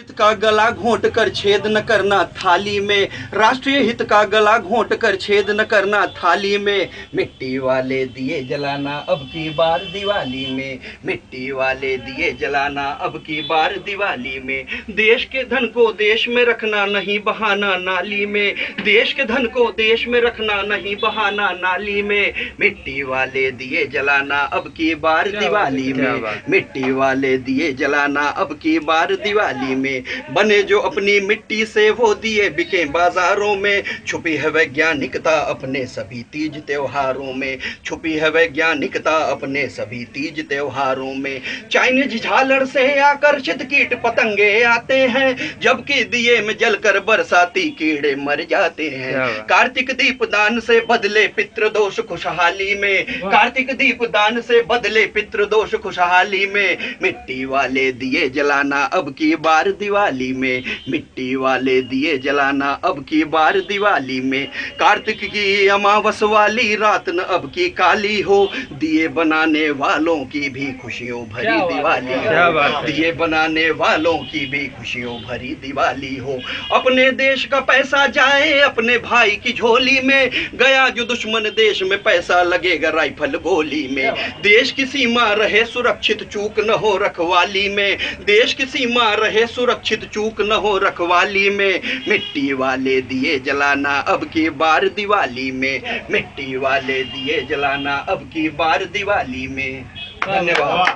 हित का गला घोट कर छेद न करना थाली में। राष्ट्रीय हित का गला घोट कर छेद न करना थाली में। मिट्टी वाले दिए जलाना अब की बार दिवाली में। मिट्टी वाले दिए जलाना अब की बार दिवाली में। देश के धन को देश में रखना नहीं बहाना नाली में। देश के धन को देश में रखना नहीं बहाना नाली में। मिट्टी वाले दिए जलाना अब की बार दिवाली में। मिट्टी वाले दिए जलाना अब की बार दिवाली में। बने जो अपनी मिट्टी से वो दिए बिके बाजारों में। छुपी है वैज्ञानिकता अपने सभी तीज त्योहारों में। छुपी है वैज्ञानिकता अपने सभी तीज त्योहारों में। चाइनीज़ झालर से आकर्षित कीट पतंगे आते हैं। जबकि दिए में जलकर बरसाती कीड़े मर जाते हैं। कार्तिक दीप दान से बदले पितृदोष खुशहाली में। कार्तिक दीप दान से बदले पितृदोष खुशहाली में। मिट्टी वाले दिए जलाना अब की बार दिवाली में मिट्टी वाले दिए जलाना अब की बार दिवाली में। कार्तिक की अमावस वाली रात न अब की काली हो। दिए बनाने वालों की भी खुशियों भरी दिवाली हो। दिए बनाने वालों की भी खुशियों भरी दिवाली हो। अपने देश का पैसा जाए अपने भाई की झोली में। गया जो दुश्मन देश में पैसा लगेगा राइफल गोली में। देश की सीमा रहे सुरक्षित चूक न हो रखवाली में। देश की सीमा रहे सुरक्षित चूक न हो रखवाली में। मिट्टी वाले दिए जलाना अब की बार दिवाली में। मिट्टी वाले दिए जलाना अब की बार दिवाली में। धन्यवाद।